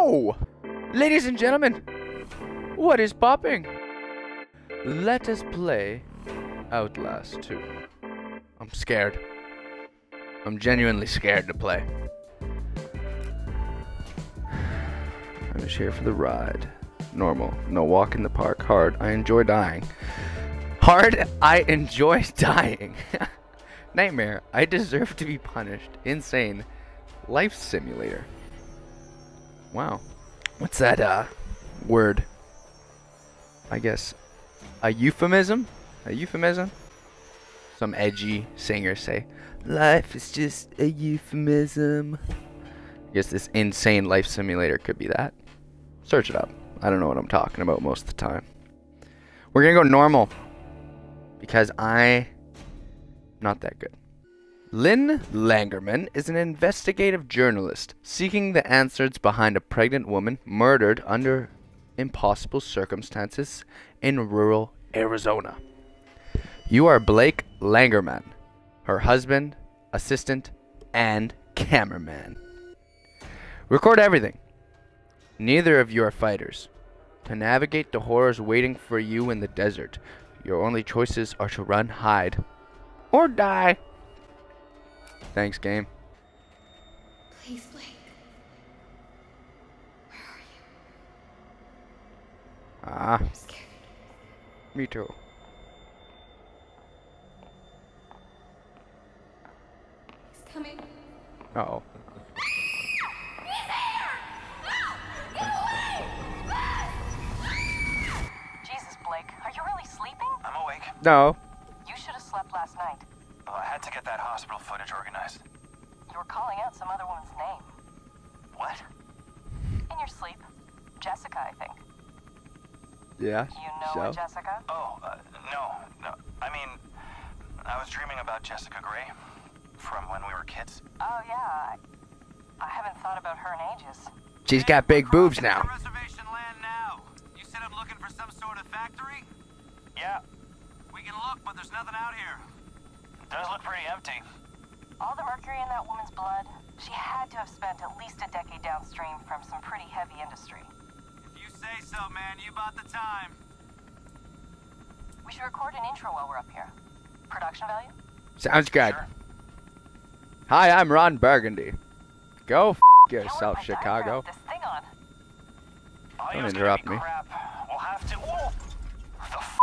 Ow! Ladies and gentlemen, what is popping? Let us play Outlast 2. I'm scared. I'm genuinely scared to play. I'm just here for the ride. Normal. No walk in the park. Hard. I enjoy dying. Hard. I enjoy dying. Nightmare. I deserve to be punished. Insane. Life simulator. Wow. What's that uh word? I guess a euphemism? A euphemism? Some edgy singers say, Life is just a euphemism. I guess this insane life simulator could be that. Search it up. I don't know what I'm talking about most of the time. We're gonna go normal. Because I'm not that good. Lynn Langermann is an investigative journalist seeking the answers behind a pregnant woman murdered under impossible circumstances in rural Arizona. You are Blake Langermann, her husband, assistant, and cameraman. Record everything. Neither of you are fighters. To navigate the horrors waiting for you in the desert, your only choices are to run, hide, or die. Thanks, game. Please, Blake. Where are you? Ah, I'm scared. me too. He's coming. Uh oh. Jesus, hospital footage organized. You were calling out some other woman's name. What? In your sleep. Jessica, I think. Yeah. You know so? Jessica? Oh, uh, no, no. I mean, I was dreaming about Jessica Gray from when we were kids. Oh, yeah. I, I haven't thought about her in ages. She's got big boobs now. Reservation land now. You said I'm looking for some sort of factory? Yeah, We can look, but there's nothing out here. Does look pretty empty. All the mercury in that woman's blood, she had to have spent at least a decade downstream from some pretty heavy industry. If you say so, man, you bought the time. We should record an intro while we're up here. Production value? Sounds good. Sure. Hi, I'm Ron Burgundy. Go f yourself, Chicago. diaphragm, This thing on. Audio's interrupt me. Crap. We'll have to. Whoa! The f-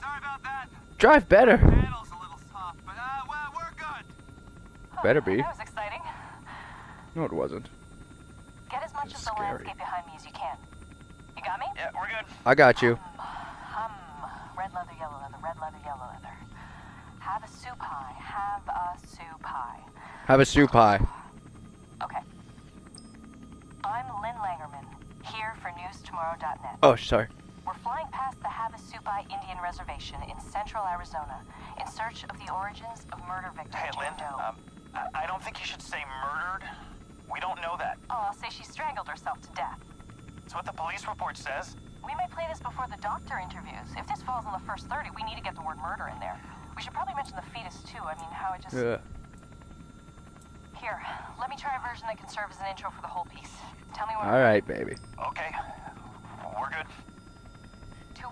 Sorry about that. Drive better. Panel's a little soft, but uh, well. Better be. That was exciting. No, it wasn't. Get as much That's of the scary. landscape behind me as you can. You got me? Yeah, we're good. I got you. Hum. Red leather, yellow leather, red leather, yellow leather. Havasupai. Have a soup pie. Havasupai. Okay. I'm Lynn Langermann, here for NewsTomorrow.net. Oh, sorry. We're flying past the Havasupai Indian Reservation in central Arizona in search of the origins of murder victim Hey, Lynn, Doe. um, I, I don't think you should say murdered. We don't know that. oh, I'll say she strangled herself to death. It's what the police report says. We may play this before the doctor interviews. If this falls in the first 30, we need to get the word murder in there. We should probably mention the fetus too. I mean, how it just. Ugh. Here, let me try a version that can serve as an intro for the whole piece. Tell me what... All right, baby. Okay, we're good.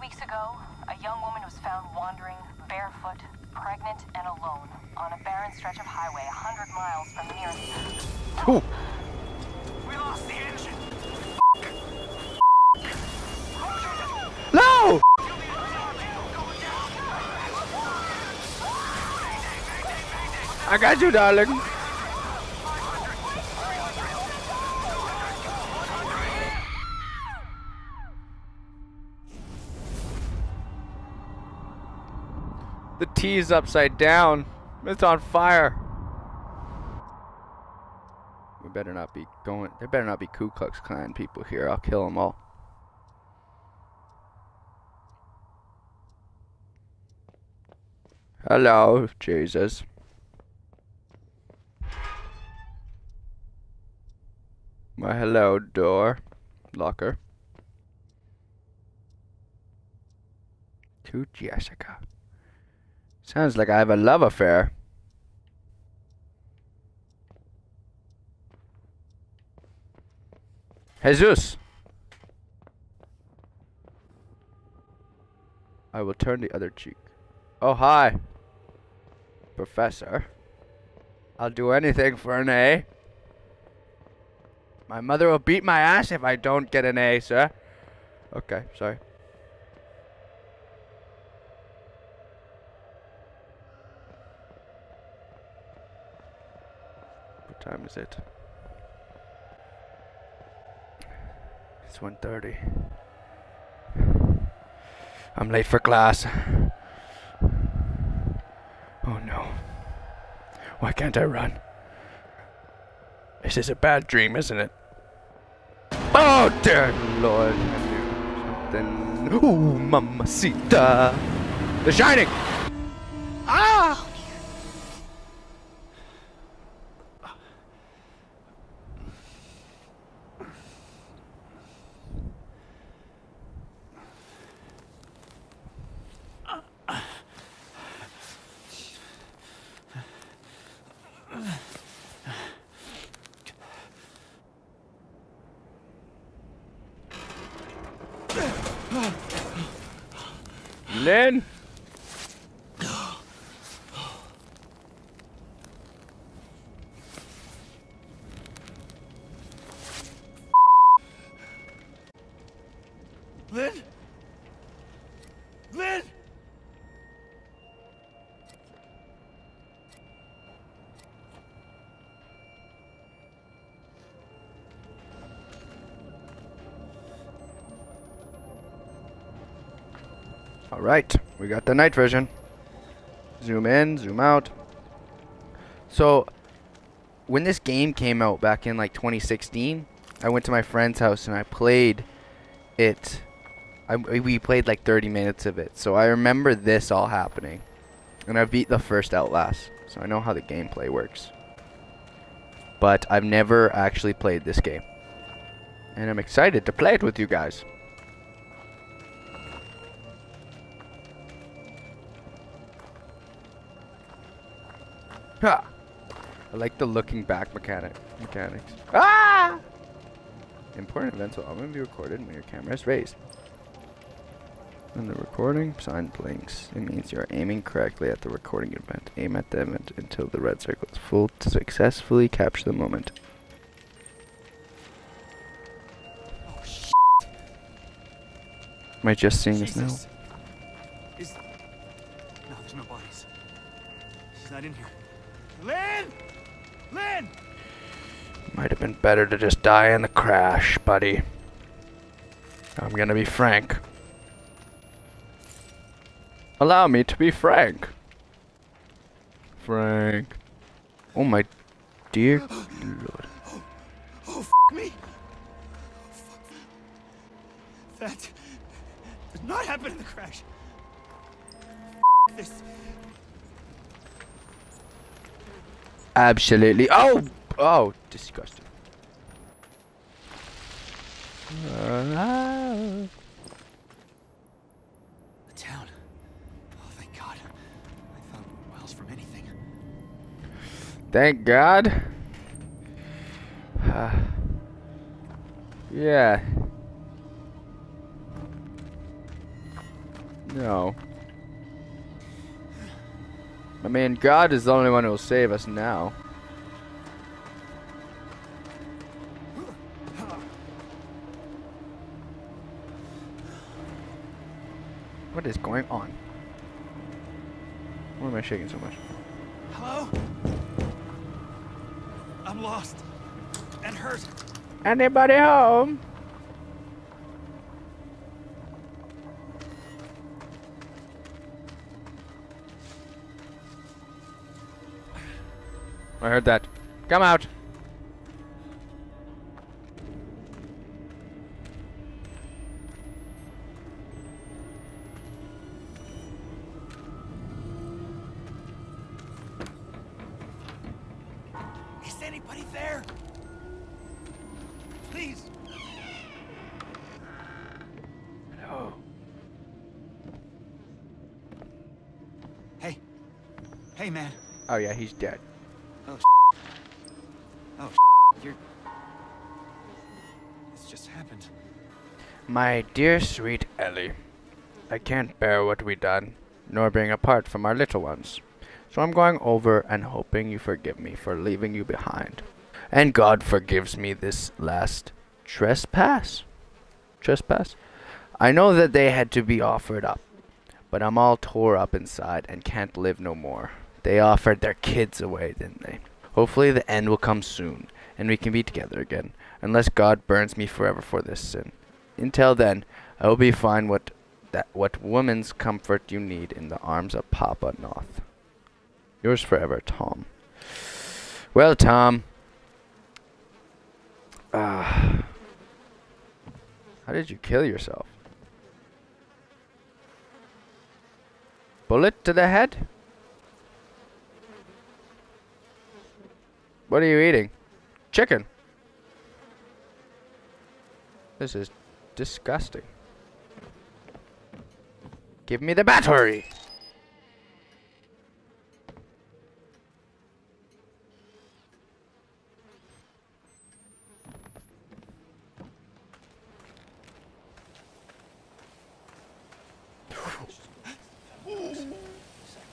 Two weeks ago, a young woman was found wandering, barefoot, pregnant, and alone on a barren stretch of highway a hundred miles from the nearest. Ooh. We lost the engine. No! I got you, darling. T is upside down. It's on fire. We better not be going. There better not be Ku Klux Klan people here. I'll kill them all. Hello, Jesus. My hello door. Locker. To Jessica. Sounds like I have a love affair. Jesus. I will turn the other cheek. Oh, hi. Professor. I'll do anything for an A. My mother will beat my ass if I don't get an A, sir. Okay, sorry. Time is it? It's 1.30. I'm late for class. Oh no. Why can't I run? This is a bad dream, isn't it? Oh dear lord. Something. Ooh, mamacita. The Shining! Lynn! Alright, we got the night vision. Zoom in, zoom out. So, when this game came out back in like 2016, I went to my friend's house and I played it. I, we played like 30 minutes of it. So I remember this all happening. And I beat the first Outlast. So I know how the gameplay works. But I've never actually played this game. And I'm excited to play it with you guys. Ha! I like the looking back mechanic mechanics. Ah! Important events will only be recorded when your camera is raised. When the recording sign blinks, it means you are aiming correctly at the recording event. Aim at the event until the red circle is full to successfully capture the moment. Oh, shit. Am I just seeing this now? Is... No, there's no bodies. She's not in here. Lynn! Lynn! Might have been better to just die in the crash, buddy. I'm gonna be frank. Allow me to be frank. Frank. Oh my dear lord. Oh, f me! Fuck. That did not happen in the crash. F this. Absolutely. Oh! Oh, disgusting. The town. Oh, thank God. I thought miles from anything. Thank God. Ah. yeah. No. I mean, God is the only one who will save us now. What is going on? Why am I shaking so much? Hello? I'm lost. And hurt. Anybody home? I heard that. Come out. Is anybody there? Please. Hello. Hey. Hey, man. Oh yeah, he's dead. You're. What's just happened? My dear sweet Ellie, I can't bear what we've done, nor being apart from our little ones. So I'm going over and hoping you forgive me for leaving you behind. And God forgives me this last trespass. Trespass? I know that they had to be offered up, but I'm all tore up inside and can't live no more. They offered their kids away, didn't they? Hopefully the end will come soon, and we can be together again, unless God burns me forever for this sin. Until then, I will be fine what that what woman's comfort you need in the arms of Papa Knoth. Yours forever, Tom. Well, Tom. Uh, how did you kill yourself? Bullet to the head? What are you eating? Chicken. This is disgusting. Give me the battery!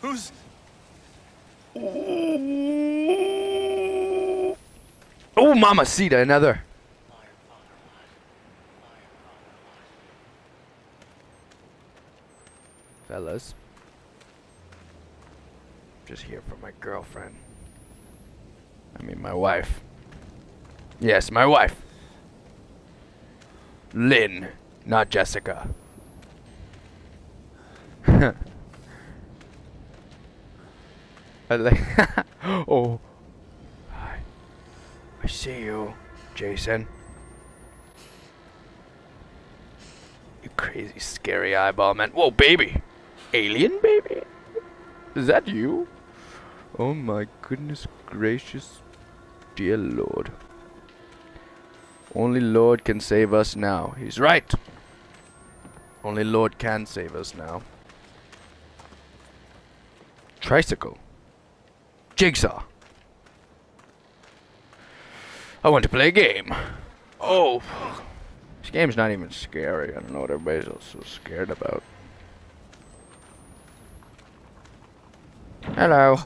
Who's... Oh, mamacita, another. Fellas. Just here for my girlfriend. I mean, my wife. Yes, my wife. Lynn, not Jessica. I like. oh. Hi. I see you, Jason. You crazy, scary eyeball man. Whoa, baby! Alien baby? Is that you? Oh my goodness gracious, dear Lord. Only Lord can save us now. He's right. Only Lord can save us now. Tricycle. Jigsaw. I want to play a game. Oh. This game's not even scary. I don't know what everybody's so scared about. Hello.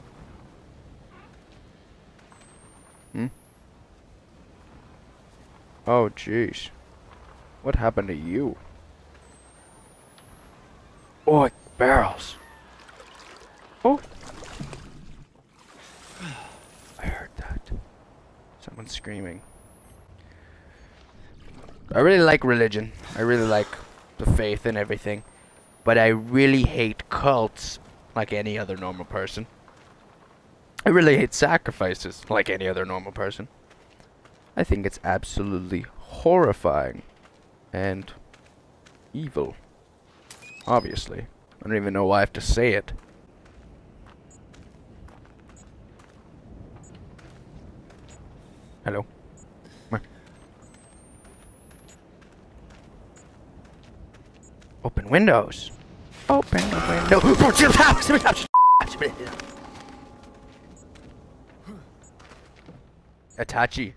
Hmm? Oh, jeez. What happened to you? Oh, barrels. Oh. I heard that. Screaming. I really like religion. I really like the faith and everything. But I really hate cults like any other normal person. I really hate sacrifices like any other normal person. I think it's absolutely horrifying and evil. Obviously. I don't even know why I have to say it. Hello. Open windows. Open the window. Itachi.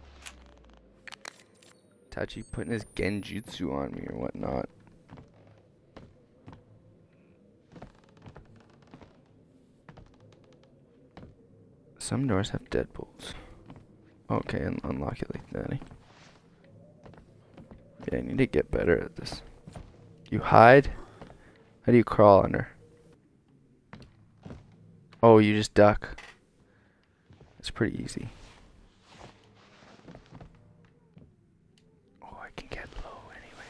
Itachi putting his genjutsu on me or whatnot. Some doors have deadbolts. Okay, un unlock it like that. Eh? Yeah, I need to get better at this. You hide? How do you crawl under? Oh, you just duck. It's pretty easy. Oh, I can get low anyway.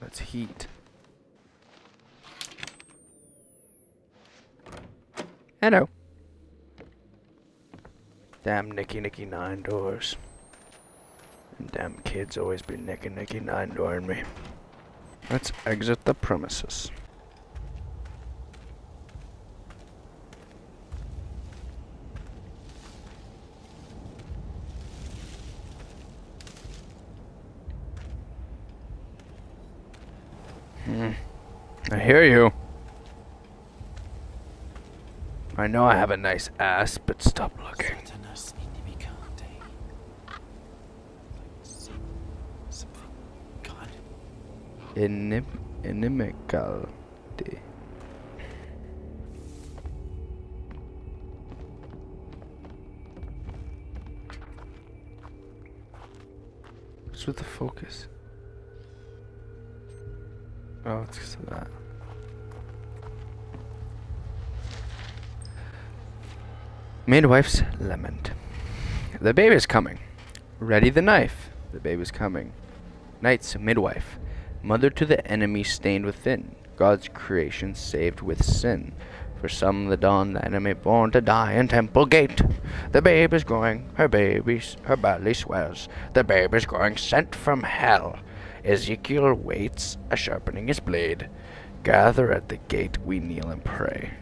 Let's heat. Hello. Damn Nicky Nicky Nine Doors. And damn kids always be Nicky Nicky Nine Dooring me. Let's exit the premises. Hmm. I hear you. I know I have a nice ass, but stop looking. Inim inimical. What's with the focus? Oh, it's because of that. Midwife's lament. The baby's coming. Ready the knife. The baby's coming. Knight's midwife. Mother to the enemy stained within. God's creation saved with sin. For some the dawn, the enemy born to die in temple gate. The babe is growing, her baby's, her belly swells. The babe is growing, sent from hell. Ezekiel waits, a sharpening his blade. Gather at the gate, we kneel and pray.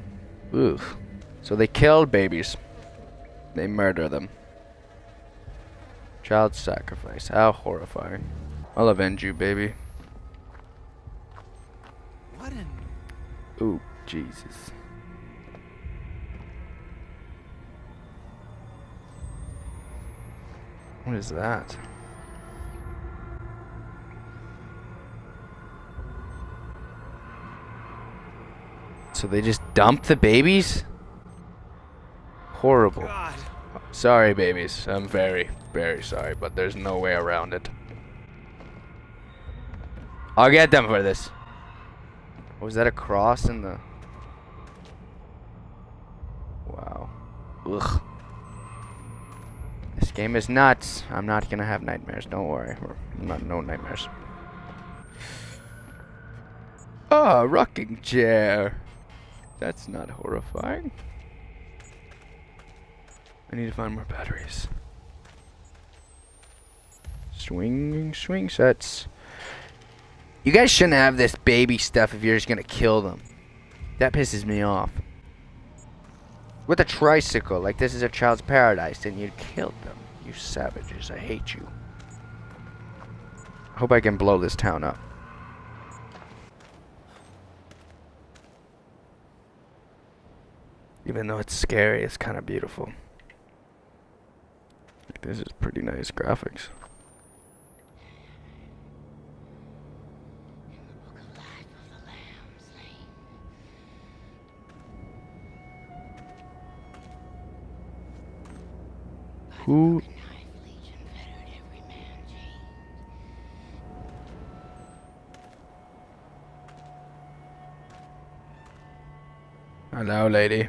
Oof. So they killed babies. They murder them. Child sacrifice. How horrifying. I'll avenge you, baby. Ooh, Jesus. What is that? So they just dump the babies? Horrible. God. Sorry, babies. I'm very, very sorry, but there's no way around it. I'll get them for this. Was that a cross in the... Wow. Ugh. This game is nuts. I'm not gonna have nightmares. Don't worry. Or not no nightmares. Ah, rocking chair. That's not horrifying. I need to find more batteries. Swinging swing sets. You guys shouldn't have this baby stuff if you're just gonna kill them. That pisses me off. With a tricycle, like this is a child's paradise, and you killed them. You savages, I hate you. I hope I can blow this town up. Even though it's scary, it's kind of beautiful. This is pretty nice graphics. Who? Hello, lady.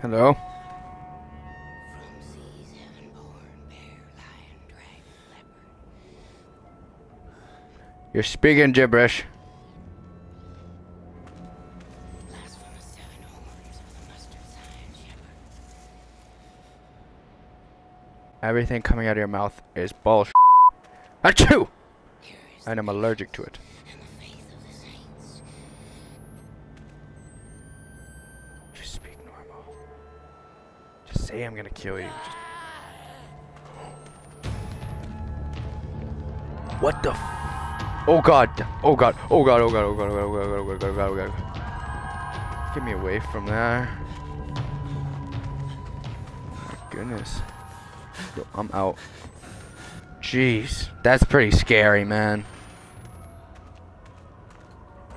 Hello. You're speaking gibberish. Everything coming out of your mouth is bullshit. Achoo! And I'm allergic to it. Just speak normal. Just say I'm gonna kill you. Just... What the f- Oh god! Oh god! Oh god! Oh god! Oh god! Oh god! Oh god! Oh god! Oh god! Oh god! Oh god! Get me away from there. My goodness. Yo, I'm out. Jeez, that's pretty scary, man.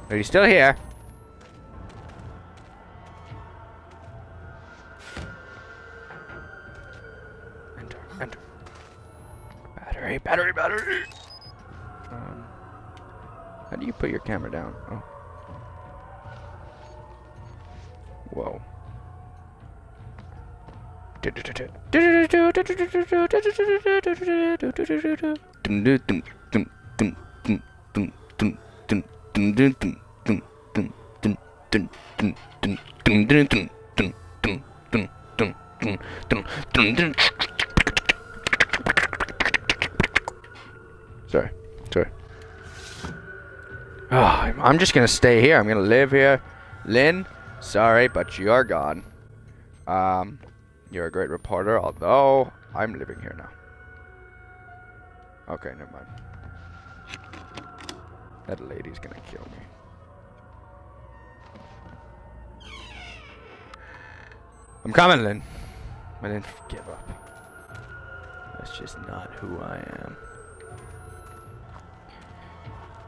Are you still here? Enter, enter. Battery, battery, battery. Um, how do you put your camera down? Oh. Whoa. Sorry, sorry. Oh, I'm just gonna stay here. I'm gonna live here. Lynn, sorry, but you're gone. Um, you're a great reporter, although I'm living here now. Okay, never mind. That lady's gonna kill me. I'm coming, Lynn. I didn't give up. That's just not who I am.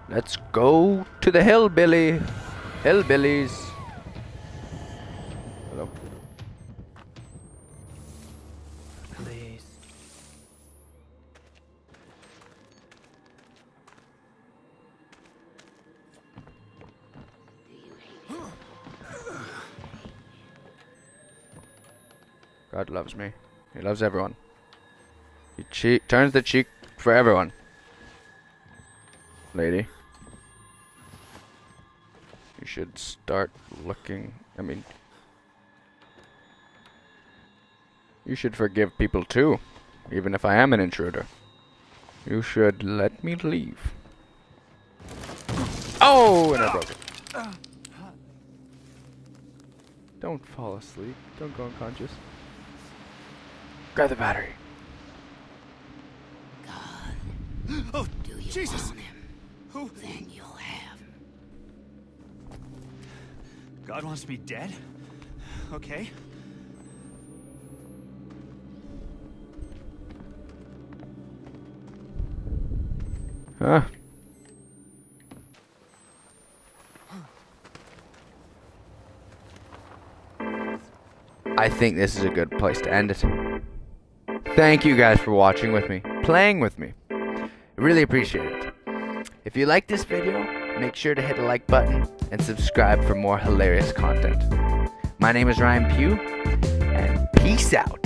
Let's go to the hillbilly. Hillbillies. Loves me. He loves everyone. He cheek turns the cheek for everyone. Lady. You should start looking. I mean, you should forgive people too, even if I am an intruder. You should let me leave. Oh, and I broke it. Don't fall asleep. Don't go unconscious. Grab the battery. Oh, Do you Jesus. want him? Who? Then you'll have him. God wants me dead? Okay. Huh? I think this is a good place to end it. Thank you guys for watching with me, playing with me. Really appreciate it. If you like this video, make sure to hit the like button and subscribe for more hilarious content. My name is Ryan Pugh, and peace out.